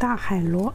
大海螺。